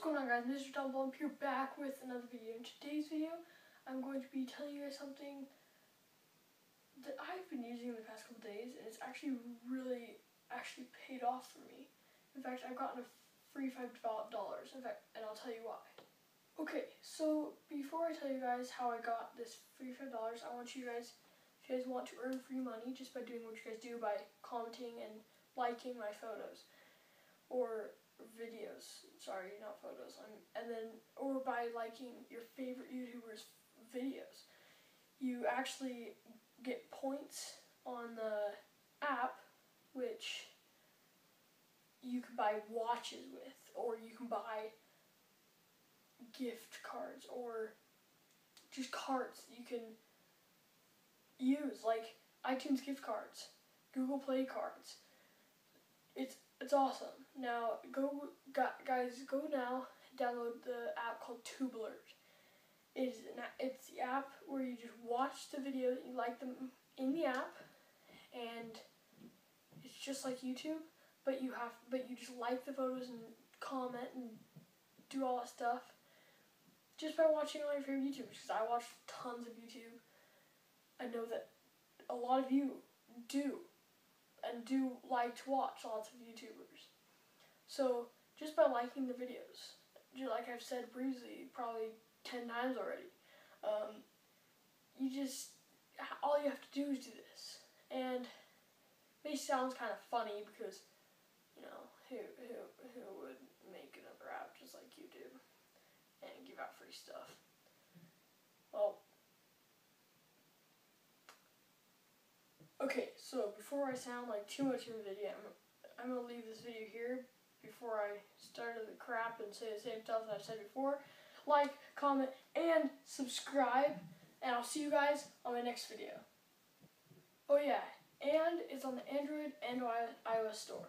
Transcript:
going on guys, Mr. Dumble here back with another video. In today's video, I'm going to be telling you guys something that I've been using in the past couple days, and it's actually really, actually paid off for me. In fact, I've gotten a free $5, in fact, and I'll tell you why. Okay, so before I tell you guys how I got this free $5, I want you guys, if you guys want to earn free money just by doing what you guys do by commenting and liking my photos, or videos. Sorry, not photos. I'm, and then, or by liking your favorite YouTuber's videos. You actually get points on the app, which you can buy watches with, or you can buy gift cards, or just cards you can use, like iTunes gift cards, Google Play cards. It's awesome. Now, go, guys, go now, download the app called Tubelert. It's, an, it's the app where you just watch the videos, you like them in the app, and it's just like YouTube, but you have, but you just like the photos and comment and do all that stuff just by watching all your favorite YouTubers, because I watch tons of YouTube. I know that a lot of you do and do like to watch lots of YouTubers. So just by liking the videos, like I've said briefly, probably 10 times already, um, you just, all you have to do is do this. And it may sound kind of funny because, you know, who, who, who would make another app just like YouTube and give out free stuff? Well, Okay, so before I sound like too much of a video, I'm, I'm going to leave this video here before I started the crap and say the same stuff that I said before. Like, comment, and subscribe, and I'll see you guys on my next video. Oh yeah, and it's on the Android and iOS store.